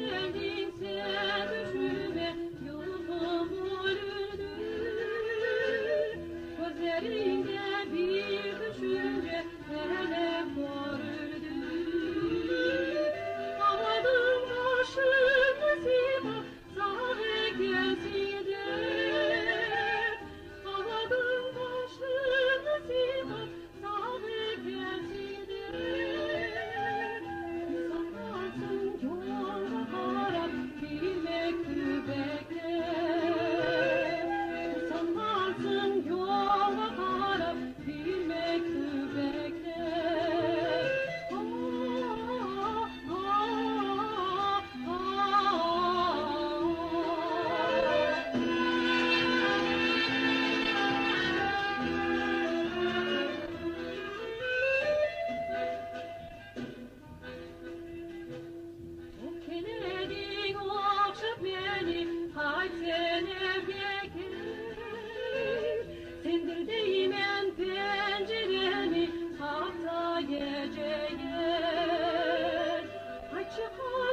And